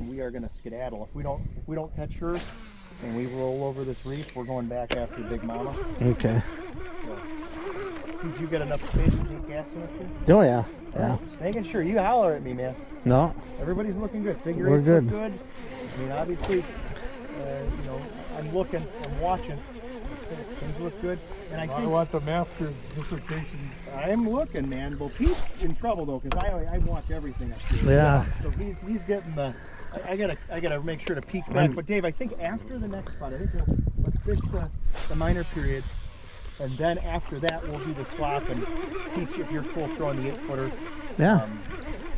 then we are going to skedaddle. If we don't, if we don't catch her, and we roll over this reef, we're going back after Big Mama. Okay. Did you get enough space to take casting up here? Oh yeah. Yeah. Just making sure. You holler at me, man. No. Everybody's looking good. Figure We're eights look good. good. I mean, obviously, uh, you know, I'm looking, I'm watching. Things look good, and I I think want the master's dissertation. I'm looking, man. Well, Pete's in trouble though, because I I watch everything up here. Yeah. So he's he's getting the. I, I gotta I gotta make sure to peek back. But Dave, I think after the next spot, I think we'll, let's fish the, the minor period, and then after that we'll do the swap and teach if you're full throwing the eight footer. Yeah. Um,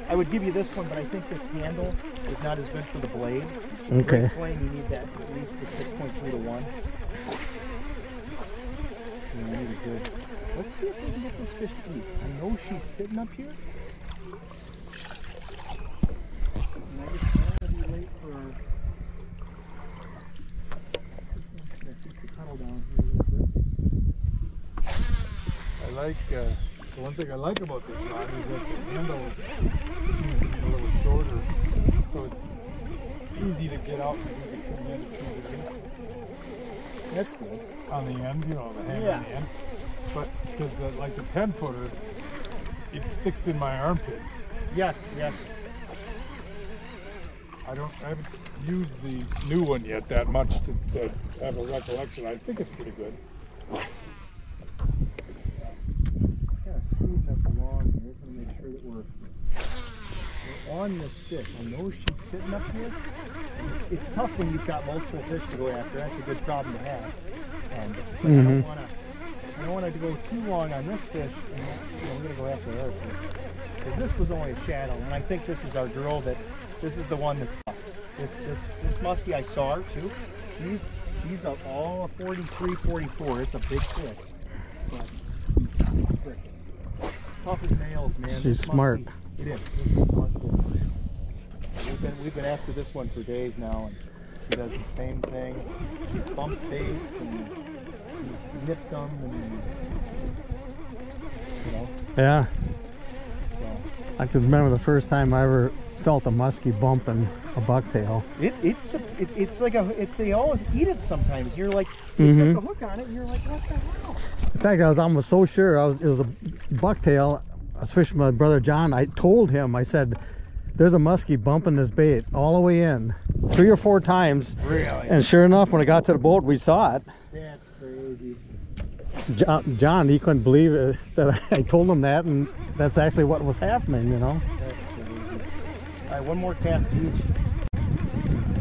I would give you this one, but I think this handle is not as good for the blade. Okay. Flame, you need that at least the 6.3 to 1. Yeah, you need a good. Let's see if we can get this fish to eat. I know she's sitting up here. And I just don't want to be late for our. I think the cuddle down here a little bit. I like, uh, the one thing I like about this rod is that the handle is a little shorter, so it's easy to get out and do the That's good. on the end, you know, the hand Yeah. on the end. But, because the, like the 10 footer, it sticks in my armpit. Yes, yes. I don't, I haven't used the new one yet that much to, to have a recollection. I think it's pretty good. kind of smooth us along here to make sure that we're, we're on this fish. I know she's sitting up here. It's, it's tough when you've got multiple fish to go after. That's a good problem to have. And but I don't mm-hmm. want to. I don't want to go too long on this fish. And you know, we're gonna go after the other fish. this was only a shadow, and I think this is our girl. That this is the one that's tough. This this this muskie I saw her too. She's she's a, all 43, 44. It's a big fish. But tough as nails, man. She's smart. It is. This is a smart fish. We've been we've been after this one for days now, and she does the same thing. She's bumped baits and she's nipped them, and you know. Yeah. So I can remember the first time I ever felt a muskie bumping a bucktail. it it's a, it, it's like a it's they always eat it sometimes. You're like you set Mhm. the hook on it, and you're like, what the hell? In fact, I was almost so sure I was, it was a bucktail. I was fishing with my brother John. I told him, I said, there's a muskie bumping this bait all the way in three or four times. Really? And sure enough, when I got to the boat, we saw it. That's crazy. John, uh, John he couldn't believe it, that I told him that, and that's actually what was happening, you know. That's crazy. All right, one more cast each.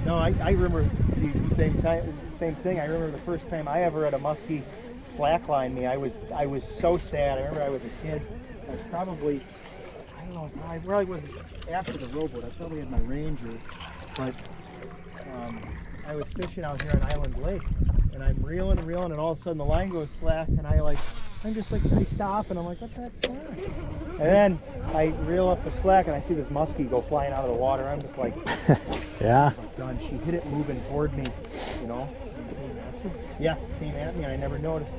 No, I, I remember the same time, same thing. I remember the first time I ever had a muskie slackline me. I was I was so sad. I remember I was a kid. I was probably I don't know. I probably was after the rowboat. I probably had my Ranger, but um, I was fishing out here on Island Lake, and I'm reeling and reeling, and all of a sudden the line goes slack, and I like I'm just like I stop, and I'm like, what the heck's going on? And then I reel up the slack, and I see this muskie go flying out of the water. I'm just like, Yeah. done. She hit it moving toward me, you know. Yeah, came at me, and I never noticed.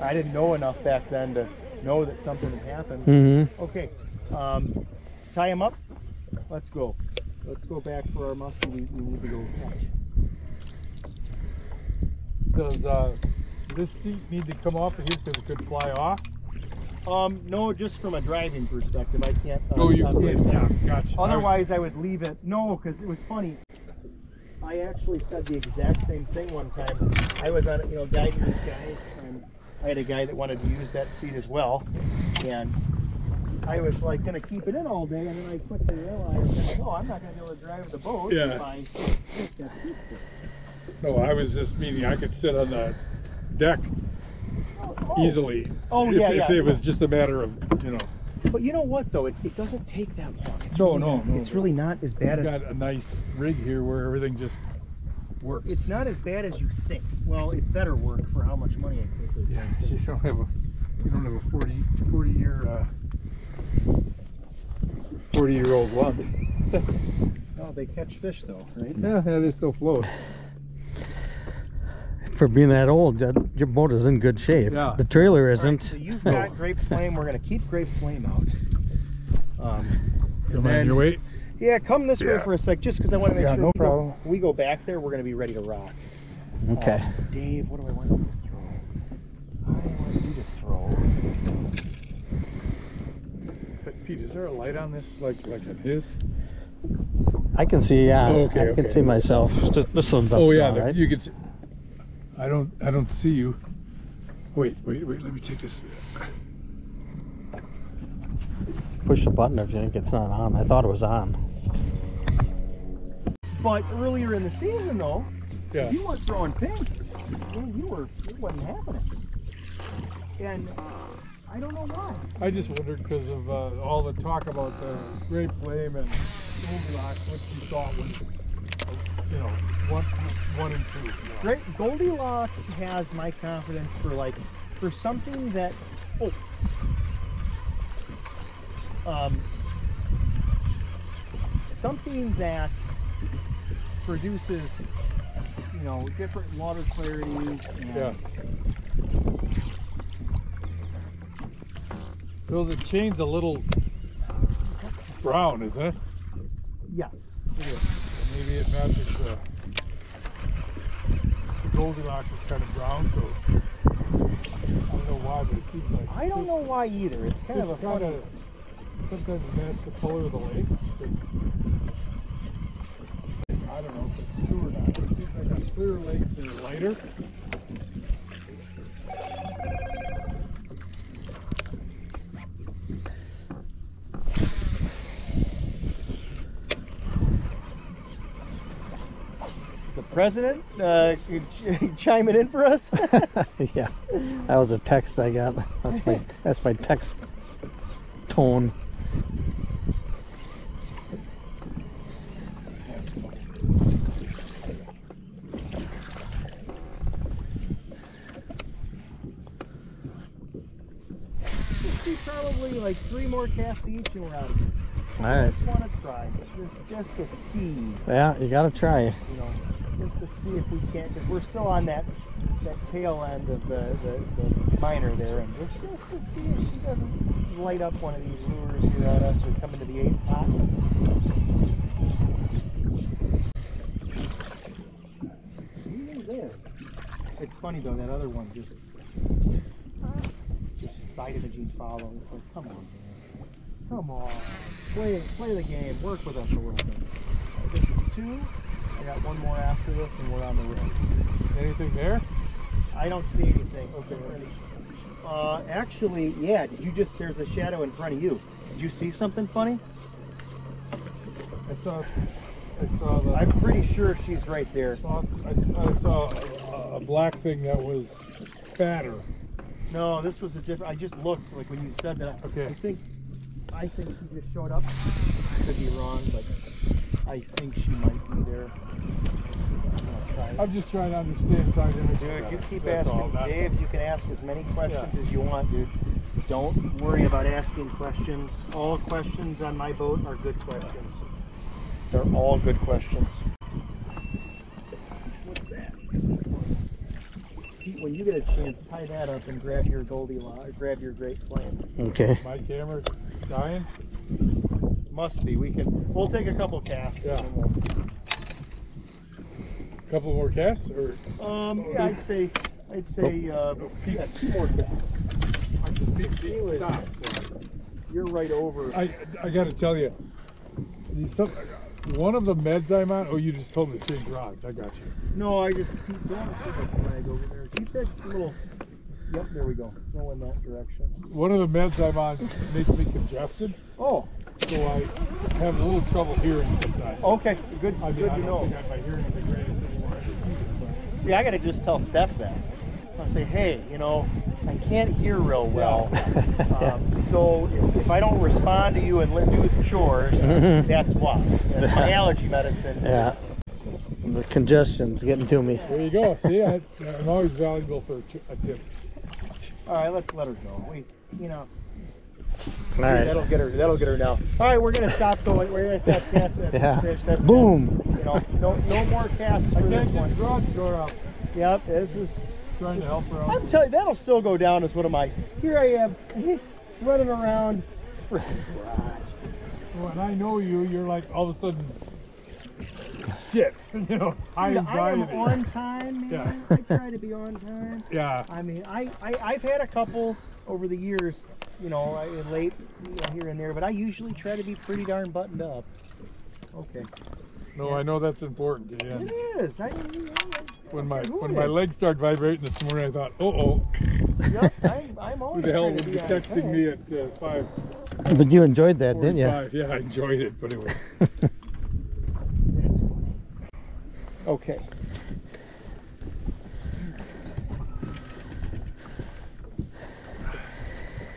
I didn't know enough back then to know that something had happened. Mm-hmm. Okay, um, tie him up. Let's go. Let's go back for our muskie. We, we need to go catch. Does uh, this seat need to come off of here because it could fly off? Um, no, just from a driving perspective, I can't. Uh, Oh, you can, yeah, gotcha. I was- Otherwise, I would leave it. No, because it was funny. I actually said the exact same thing one time. I was on, you know, guiding these guys. And I had a guy that wanted to use that seat as well, and I was like going to keep it in all day, and then I quickly realized, that, oh, I'm not going to be able to drive the boat Yeah. if I just got used to it. No, I was just meaning I could sit on the deck Oh, easily. Oh, if, yeah, if yeah. it was just a matter of, you know, But you know what, though? It, it doesn't take that long. It's No, really no, not- no, It's no. really not as bad we've as got a nice rig here where everything just works. It's not as bad as you think. Well, it better work for how much money I think they Yeah, you don't have a, you don't have a 40, 40 year, uh, 40 year old one. Oh, they catch fish though, right? Yeah, yeah, they still float. For being that old, your boat is in good shape. Yeah. The trailer isn't. so you've got grape flame. We're gonna keep grape flame out. Um, Am and I in your weight? Yeah, come this way for a sec, just because I want to make Yeah, sure no we, go, problem. we go back there, we're going to be ready to rock. Okay. Uh, Dave, what do I want you to throw? I want you to throw. But Pete, is there a light on this, like like on his? I can see. Yeah. Oh, okay, I can see myself. This, this one's Oh upside, yeah, there- right? you can. See, I don't. I don't see you. Wait, wait, wait. Let me take this. Push the button if you think it's not on. I thought it was on. But earlier in the season, though, Yeah. you weren't throwing pink. You, you were, it wasn't happening. And I don't know why. I just wondered because of uh, all the talk about the Great Flame and Goldilocks, what you thought was, you know, one, one and two. you know. Great Goldilocks has my confidence for like for something that oh um something that produces you know different water clarities and Yeah. Bill, the chain's a little brown, isn't it? yes it is. Maybe it matches the Goldilocks is kind of brown, so I don't know why, but it seems like I don't know why either. It's kind of a it's funny. kinda- sometimes it matches the color of the lake. I don't know if it's true or not. It seems like on clear lakes they're lighter. the president uh, chiming in for us. yeah. That was a text I got. That's my that's my text tone. Probably like three more casts each and we're out of here. All right. Just want to try, just just to see, Yeah, you gotta try. you know, just to see if we can't, because we're still on that that tail end of the, the, the minor there, and just just to see if she doesn't light up one of these lures here at us or come into the eight pot. Even there. It's funny though, that other one just just side imaging follow. It's like, come on, man. Come on. Play play the game. Work with us a little bit. This is two. I got one more after this and we're on the road. Anything there? I don't see anything. Okay. Uh, actually, yeah. Did you just? There's a shadow in front of you. Did you see something funny? I saw. I saw the. I'm pretty sure she's right there. saw, I, I saw a, a black thing that was fatter. No, this was a different. I just looked like when you said that. Okay. I think, I think she just showed up. Could be wrong, but I think she might be there. I'm gonna try it. I'm just trying to understand side imaging. Dude, you keep That's all. asking That's Dave. You can ask as many questions as you want, dude. Don't worry about asking questions. All questions on my boat are good questions. They're all good questions. What's that? Pete, when you get a chance, tie that up and grab your Goldilocks, grab your Great Flame. Okay. My camera's dying. Must be. We can. We'll take a couple casts. Yeah. and we'll- Couple more casts, or Um, yeah, I'd say, I'd say, uh, yeah, two more casts. I just Pete, Pete, Anyway. stop. You're right over. I I got to tell you, these some, one of the meds I'm on. Oh, you just told me to change rods. I got you. No, I just keep going. Keep that flag over there. Keep that little. Yep, there we go. Go in that direction. One of the meds I'm on makes me congested, Oh, so I have a little trouble hearing sometimes. okay. Good. I mean, good I to don't know. think my hearing is the greatest anymore. I just use it, See, I gotta just tell Steph that. I'll say, hey, you know, I can't hear real well. Um, so if, if I don't respond to you and let do the chores, that's why. That's my allergy medicine. Yeah. The congestion's getting to me. but- There you go. See, I, I'm always valuable for a, a tip. All right, let's let her go. We, you know, All right. that'll get her. That'll get her now. All right, we're gonna stop going. We're gonna stop casting at Yeah. this fish. That's it. Boom. You know, no, no more casts for this one. the garage door out. Yep, this is. Trying to help her out. I'm telling you, that'll still go down as one of my. Here I am, running around. Freaking garage. when I know you, you're like all of a sudden, shit, you know, high Dude, I am on time, man. I try to be on time. Yeah, I mean, I, I I've had a couple over the years, you know, I- late here and there, but I usually try to be pretty darn buttoned up. Okay. no, I know that's important to you. And It is. I, you know, when my Who when my legs started vibrating this morning, I thought, oh oh, yep, I'm, I'm who always the hell trying would be be texting me at uh, five But you enjoyed that, didn't you? forty-five? Yeah, I enjoyed it, but it was That's funny. Okay.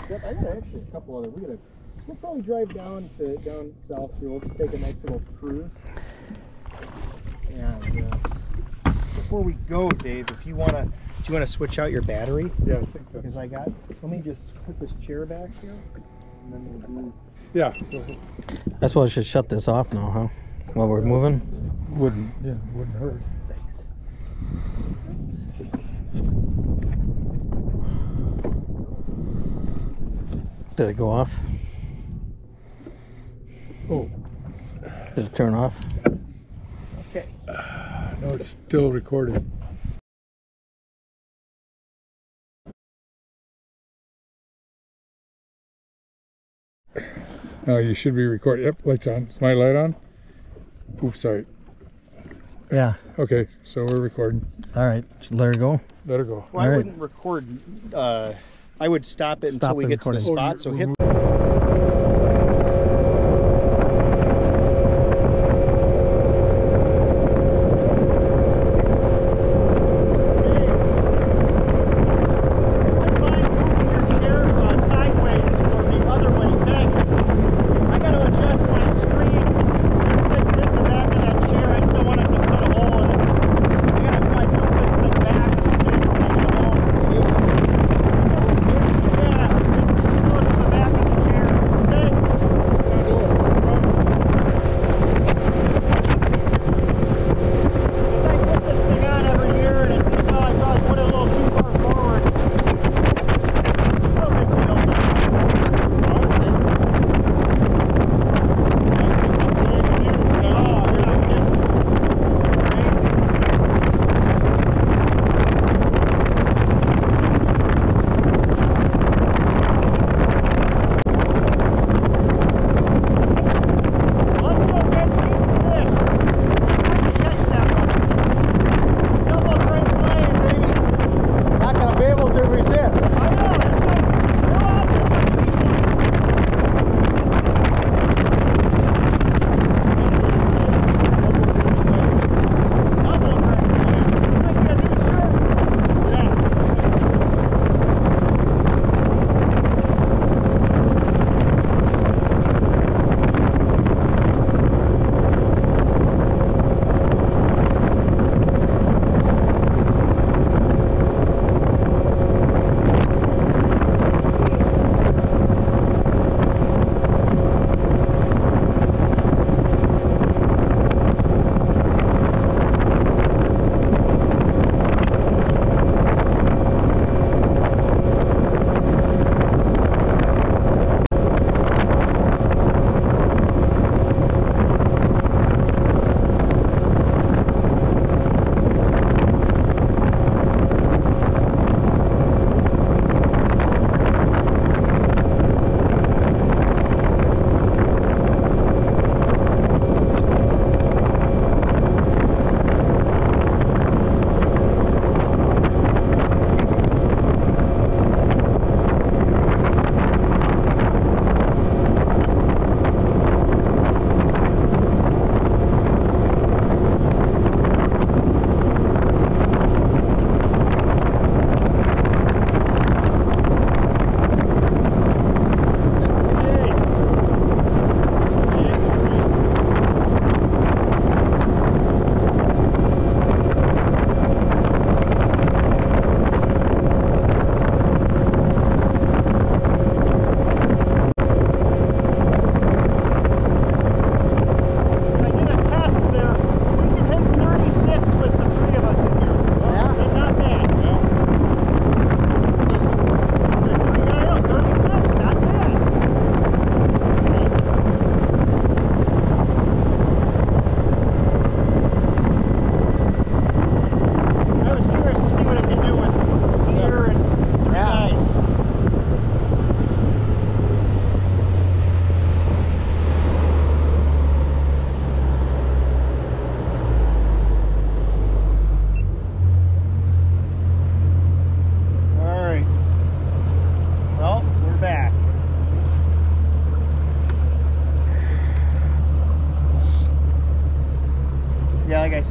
Yep, I got actually a couple other. We're gonna we'll probably drive down to down south here. We'll just take a nice little cruise. And uh, before we go, Dave, if you wanna, do you wanna switch out your battery? yeah, I think that. Because I got. Let me just put this chair back here, and then we'll do. Yeah, I suppose I should shut this off now, huh? While we're moving. wouldn't yeah wouldn't hurt. Did it go off? Oh Did it turn off? Okay. no, it's still recording. Oh, you should be recording. Yep, lights on. Is my light on? Oops, sorry. Yeah. Okay, so we're recording. All right. Should let her go. Let her go. Well, I All right. wouldn't record. Uh, I would stop it Stop until we get to the recording. spot. So hit.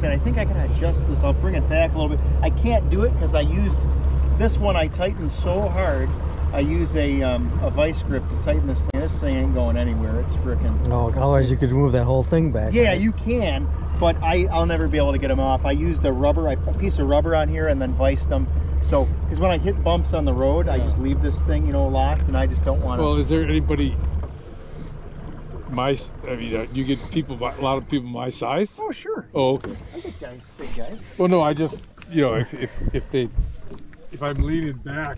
Said, I think I can adjust this. I'll bring it back a little bit. I can't do it because I used this one. I tightened so hard. I use a um, a vice grip to tighten this thing. This thing ain't going anywhere. It's freaking. Oh, otherwise you could move that whole thing back. Yeah, you can, but I I'll never be able to get them off. I used a rubber, I put a piece of rubber on here and then viced them. So, because when I hit bumps on the road, I just leave this thing, you know, locked, and I just don't want to. Well, is there anybody my? I mean, uh, you get people, a lot of people my size. oh, sure. Oh, okay. I get guys, big guys. Well, no, I just, you know, if if if they, if I'm leaning back,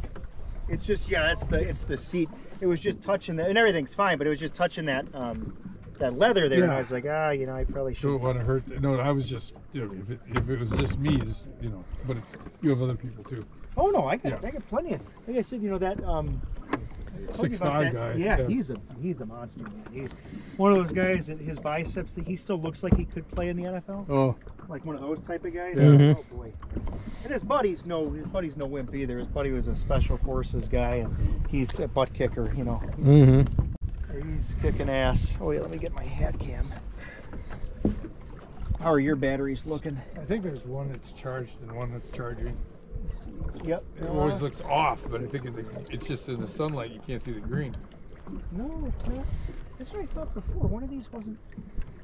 It's just yeah, it's the it's the seat. It was just touching the and everything's fine, but it was just touching that um that leather there, and I was like, ah, you know, I probably should. don't want to hurt. No, I was just, you know, if it, if it was just me, just you know, but it's you have other people too. Oh no, I got Yeah. I got plenty of. Like I said, you know that um. I told you Six about five guy. Yeah, yeah. he's a he's a monster. Man. He's one of those guys that his biceps. He still looks like he could play in the NFL, Oh, like one of those type of guys. Yeah. Mhm. Oh boy. And his buddy's no his buddy's no wimp either. His buddy was a special forces guy, and he's a butt kicker. You know, Mm-hmm. He's kicking ass. Oh yeah, let me get my hat cam. How are your batteries looking? I think there's one that's charged and one that's charging. Yep. It always looks off, but I think it's, it's just in the sunlight you can't see the green. No, it's not. That's what I thought before. One of these wasn't.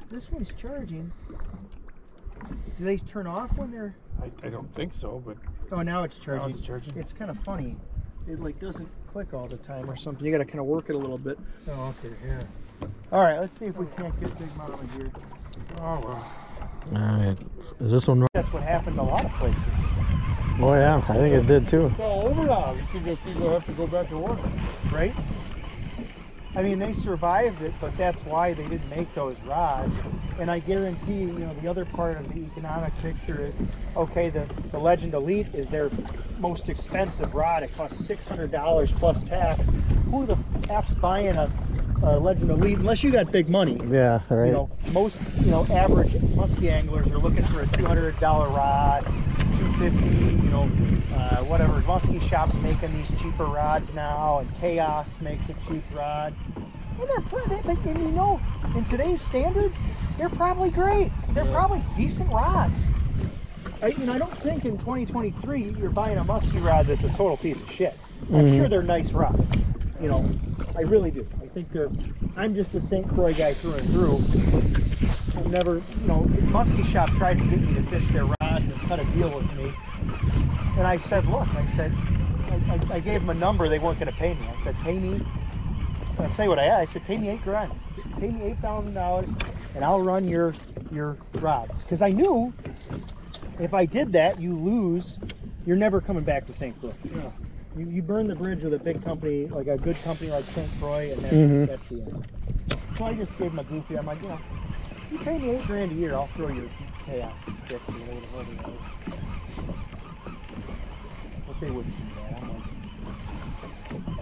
This one's charging. Do they turn off when they're? I, I don't think so, but Oh, now it's charging. now it's charging. It's kind of funny. It like doesn't click all the time or something. You got to kind of work it a little bit. Oh, okay, yeah. All right, let's see if we can't get Big Mama here. Oh well. All right. Is this one? That's what happened a lot of places, Oh yeah, I think it did too. It's all over now. You think those people have to go back to work? right? I mean, they survived it, but that's why they didn't make those rods. And I guarantee you, you know, the other part of the economic picture is, okay, the, the Legend Elite is their most expensive rod. It costs $600 plus tax. Who the F's buying a, a Legend Elite unless you got big money? Yeah. Right. You know, most, you know, average muskie anglers are looking for a $200 rod, 250 you know, uh, whatever. Muskie shops making these cheaper rods now, and Chaos makes a cheap rod. And they're pretty, they, but- and you know, in today's standard, they're probably great. They're Yeah. probably decent rods. I, you know, I don't think in 2023 you're buying a muskie rod that's a total piece of shit. I'm Mhm. sure they're nice rods. You know, I really do. I think they're. I'm just a St. Croix guy through and through. I've never, you know, Muskie Shop tried to get me to fish their rods and cut a deal with me. And I said, look, I said, I, I, I gave them a number they weren't going to pay me. I said, pay me. I'll tell you what I had. I said, pay me eight grand. Pay me eight thousand dollars, and I'll run your your rods. Because I knew if I did that, you lose. You're never coming back to St. Croix. Yeah. You, you burn the bridge with a big company, like a good company like St. Croix, and that's, Mhm. that's the end. So I just gave him a goofy. I'm like, you know, you pay me eight grand a year, I'll throw your chaos stick whatever it is. But they wouldn't do that. I'm like,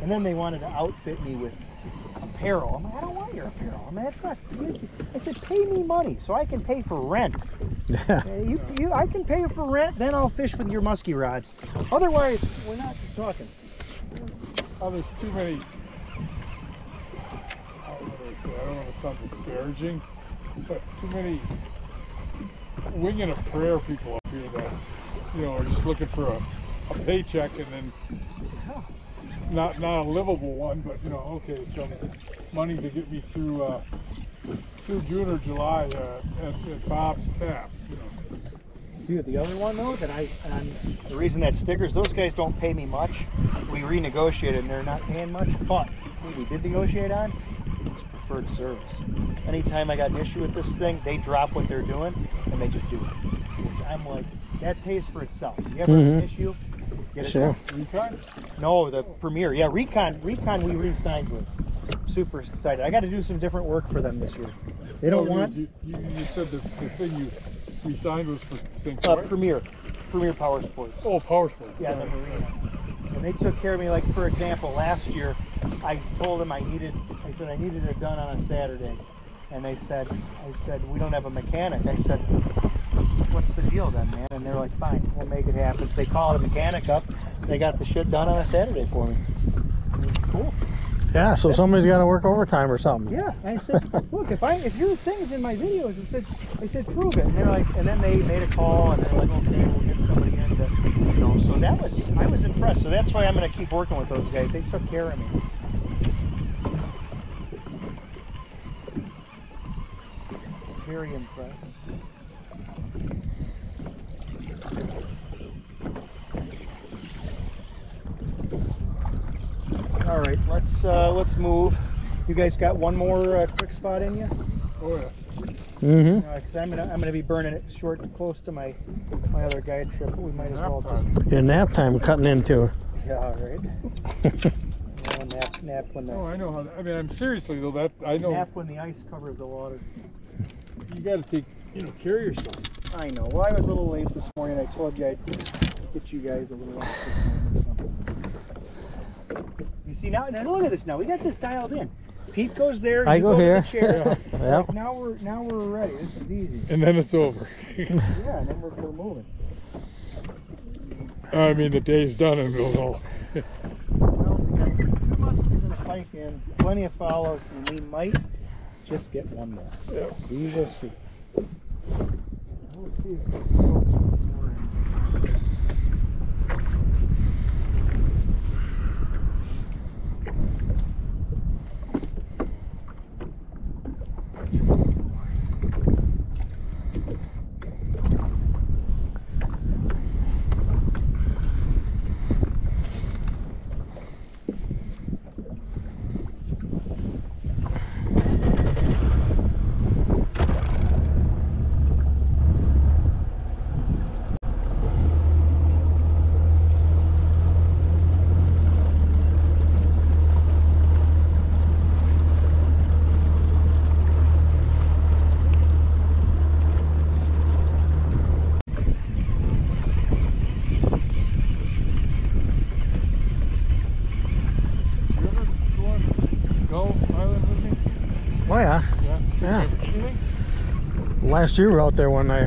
and then they wanted to outfit me with apparel. I'm like, I don't want your apparel. I mean, that's not. I said, pay me money so I can pay for rent. Yeah. Uh, You, you, I can pay for rent, then I'll fish with your muskie rods. Otherwise, we're not talking. Oh, there's too many. I don't know what I say. I don't want to sound disparaging, but too many wing and a prayer people up here that you know are just looking for a, a paycheck and then not not a livable one, but you know, okay, some money to get me through uh, through June or July uh, at, at Bob's Tap. You know. Dude, the other one though, that I, and the reason that stickers, those guys don't pay me much. We renegotiated and they're not paying much, but what we did negotiate on is preferred service. Anytime I got an issue with this thing, they drop what they're doing and they just do it. Which I'm like, that pays for itself. You ever have an Mhm. issue? Get it Sure. Recon? No, the Premier. Yeah, Recon. Recon we re-signed with. Super excited. I got to do some different work for them this year. They don't Oh, want You, you, you said the, the thing you you signed was for St. uh, Croix. Premier. Premier Power Sports. Oh, Power Sports. Yeah, the sorry. marina. And they took care of me. Like for example, last year, I told them I needed. I said I needed it done on a Saturday, and they said, I said we don't have a mechanic. I said, what's the deal then, man? And they're like, fine, we'll make it happen. So they called a mechanic up. They got the shit done on a Saturday for me. Cool. Yeah, so somebody's got to work overtime or something. Yeah, I said, look, if I if your thing's in my videos, I said, I said, prove it. And they're like, and then they made a call, and they're like, okay, we'll get somebody in to, you know. So that was, I was impressed. So that's why I'm gonna keep working with those guys. They took care of me. Very impressed. All right, let's uh, let's move. You guys got one more uh, quick spot in you? Oh yeah. Mm-hmm. Because I'm gonna I'm gonna be burning it short close to my my other guide trip. We might as well Nap just time. Your nap time cutting into. yeah, all right. You know, nap nap when the Oh, I know how. I mean, I'm seriously though. That I know nap when the ice covers the water. you got to take, you know, care of yourself. I know. Well, I was a little late this morning. I told you I'd get you guys a little extra time or something. You see now, now look at this. Now we got this dialed in. Pete goes there. I you go to the here. chair. Yep. Now we're now we're ready. This is easy. And then it's over. Yeah, and then we're, we're moving. I mean, the day's done and we'll go. Well, we got two muskies and a pike in, plenty of follows, and we might just get one more. Yeah. We will see. We'll see if it goes more in. You ever go on Gull Island with me? Oh yeah. Yeah. Yeah. Anything? Last year we were out there when I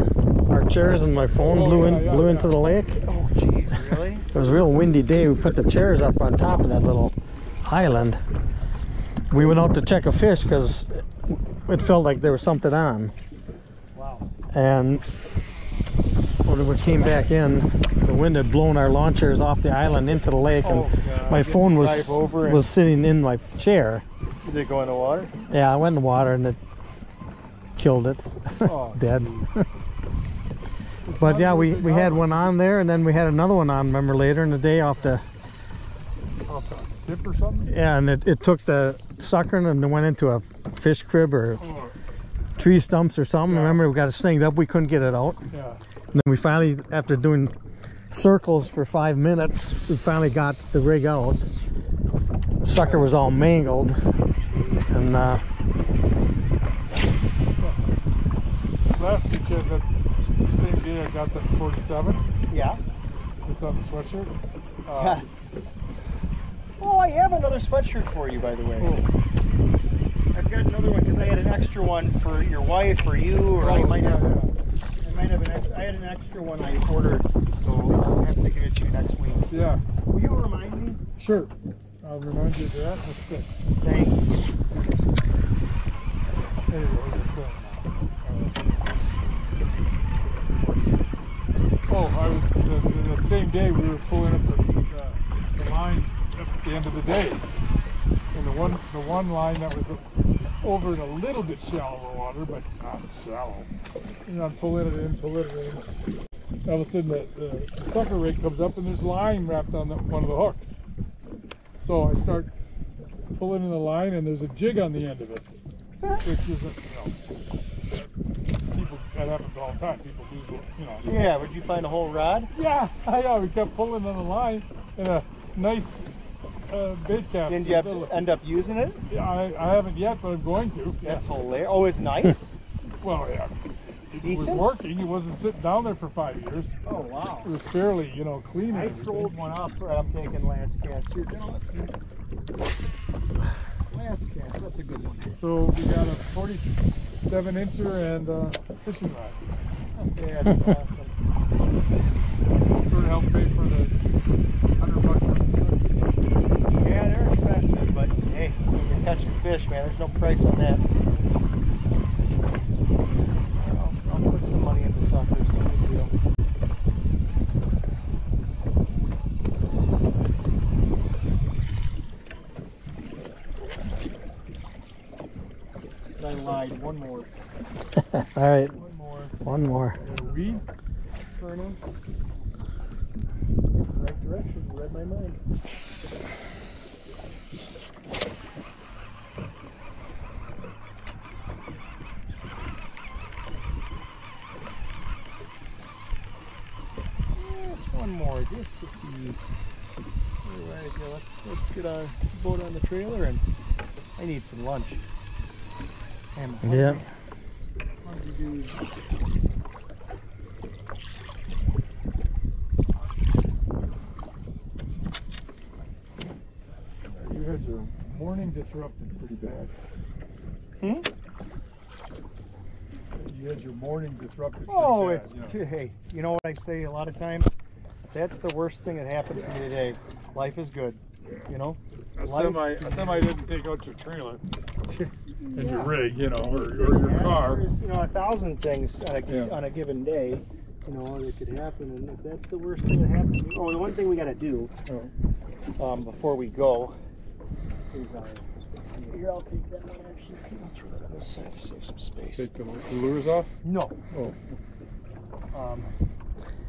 our chairs and my phone Oh, blew in yeah, yeah, blew yeah. into the lake. Oh, jeez, really? It was a real windy day. We put the chairs up on top of that little island. We went out to check a fish because it felt like there was something on. Wow. And when we came back in, the wind had blown our launchers off the island into the lake, and Oh, my phone was over was sitting in my chair. Did it go in the water? Yeah, I went in the water and it killed it, Oh, dead. But yeah, we, we had one on there, and then we had another one on. Remember later in the day off the Off the tip or something? yeah, and it, it took the sucker and it went into a fish crib or Oh, tree stumps or something. Yeah. Remember, we got it snagged up. We couldn't get it out. yeah. And then we finally, after doing circles for five minutes, we finally got the rig out. The sucker was all mangled, and uh, Last week, I that same day I got the 47. Yeah. It's on the sweatshirt. Uh, Yes. Oh, I have another sweatshirt for you, by the way. Oh, I've got another one because I had an extra one for your wife or you, or I Oh, might yeah, have. yeah. I might have an extra. I had an extra one I ordered, so I'll have to give it to you next week. yeah, Will you remind me? sure. I'll remind you of that. That's good. Thank you. There you go. You're filling now. Uh, oh, I was the, the same day we were pulling up the, uh, the line at the end of the day, and the one the one line that was over in a little bit shallower water, but not shallow. And I'm pulling it in, pulling it in. All of a sudden, the, the, the sucker rig comes up, and there's line wrapped on the, one of the hooks. So I start pulling in the line, and there's a jig on the end of it, which isn't, you know, people that happens all the time. People lose, you know. Yeah, would you find a whole rod? Yeah, I know. We kept pulling on the line, and a nice uh, bait cast. Did you have to end up using it? Yeah, I, I haven't yet, but I'm going to. That's hilarious. Oh, it's nice. Well, yeah. It Decent? was working. It wasn't sitting down there for five years. oh wow. It was fairly, you know, clean. I trolled one up. Right, I'm taking last cast here. Last cast. That's a good one. So we got a 47 incher and uh, fishing rod. Yeah, that's awesome. Sort of helped pay for the 100 bucks. Yeah, they're expensive, but hey, you're catching fish, man, there's no price on that. I'll, I'll put some money into suckers, no big deal. I lied. One more. All right, One more. one more. Furnace. Right direction. Read my mind. Just one more, just to see. All right, yeah, let's let's get a boat on the trailer, and I need some lunch. Hungry. Yeah. Hungry. You had your morning disrupted pretty bad. Hmm? You had your morning disrupted Oh, bad. it's you know. hey. You know what I say a lot of times? That's the worst thing that happens to me today. Life is good. You know. That's life- time I, that's time didn't take out your trailer and your rig, you know, or, or your Yeah, car. There's, you know, a thousand things on a, Yeah. on a given day. You know that could happen, and if that's the worst thing that happens to me, oh, the one thing we got to do Oh, um, before we go is uh, here. I'll take that one. Actually, I'll throw that on this side to save some space. take the, the lures off. No, Oh, um,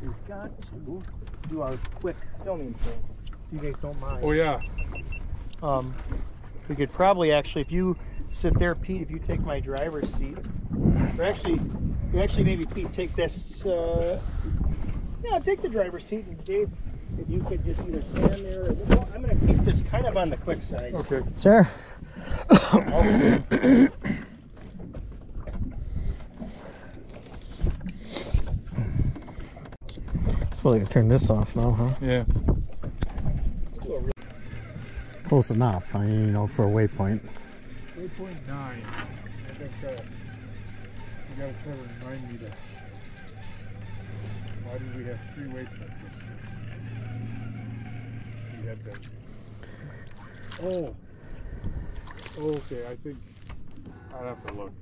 we've got to do our quick filming thing. If you guys don't mind. oh yeah. Um, we could probably actually, if you sit there, Pete, if you take my driver's seat, or actually, you actually maybe Pete take this. Uh, yeah, take the driver's seat, and Dave, if you could just either stand there. Or, well, I'm going to keep this kind of on the quick side. Okay. Sure. Suppose I can turn this off now, huh? Yeah. Close enough. I mean, you know, for a waypoint. Eight point nine. I think uh, you gotta try to remind me that. Why did we have three waypoints this year? We had that. Oh. Okay, I think I'd have to look.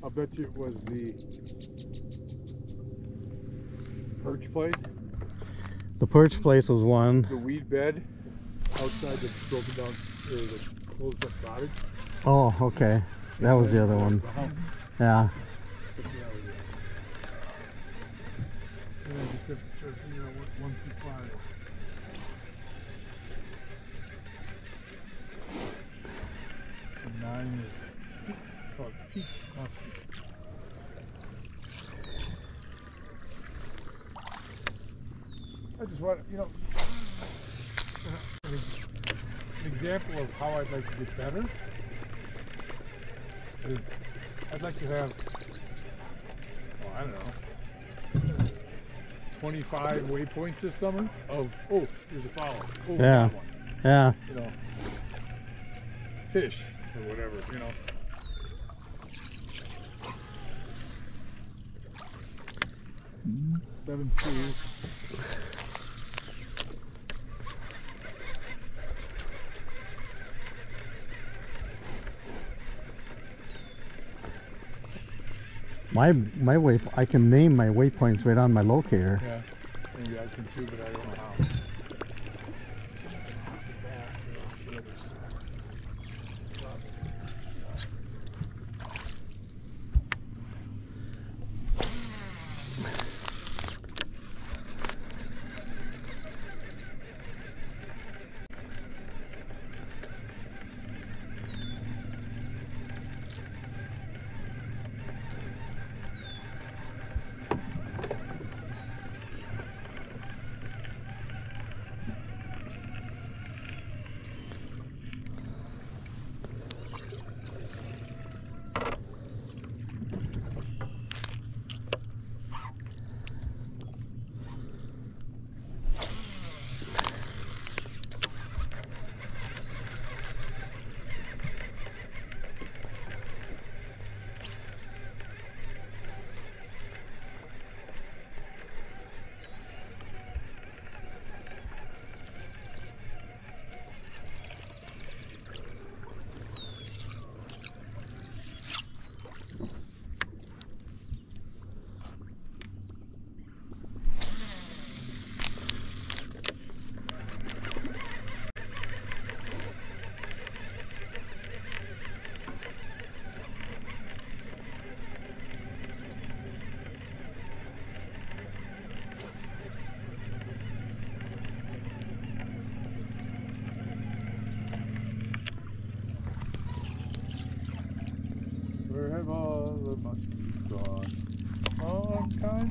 I'll bet you it was the perch place, The perch place was one. the weed bed outside the broken down or the closed up cottage. Oh, okay. That was the other one. Yeah. Just have to try to figure out what one through five. And nine is called Peaks Muskie. I just want, you know, an, example of how I'd like to get better is I'd like to have, well, I don't know, 25 waypoints this summer of, oh, here's a follow. Oh, Yeah. Yeah. You know, fish or whatever, you know. Seven two. My my way I can name my waypoints right on my locator. Yeah. Maybe I can too, but I don't know how.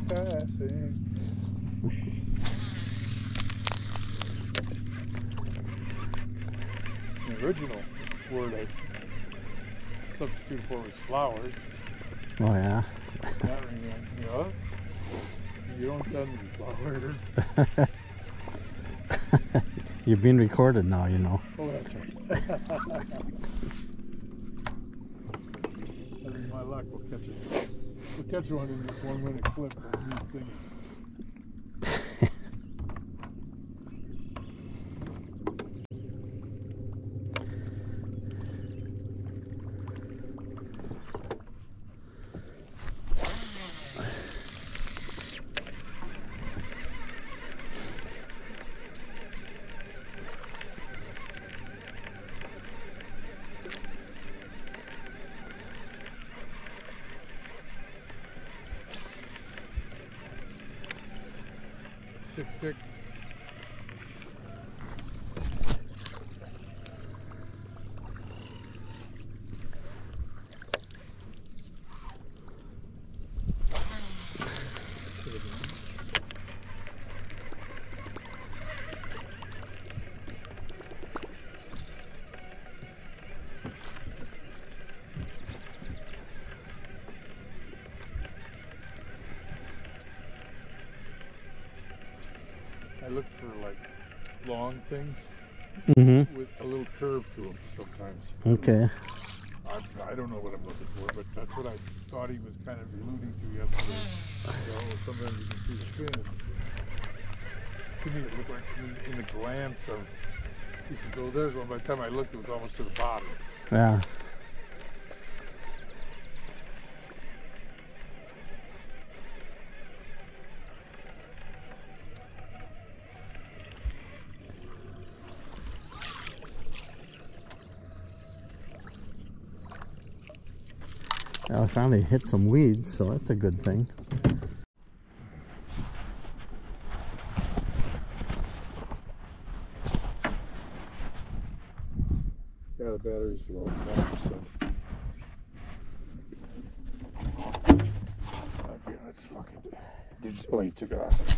Passing. The original word I substituted for was flowers. Oh yeah. That reminds me of. You don't send me flowers. You're being recorded now, you know. Oh, that's right. That'll my luck. We'll catch it. We'll catch one in this one minute clip of me singing. Six six. I look for like long things Mm-hmm. with a little curve to them sometimes. Okay. I, I don't know what I'm looking for, but that's what I thought he was kind of alluding to yesterday. So sometimes you can see the fin. To me, it looked like in, in the glance of. He says, "Oh, there's one." By the time I looked, it was almost to the bottom. Yeah. I finally hit some weeds, so that's a good thing. Yeah, the battery's. It's fucking. Did you, oh, you took it off.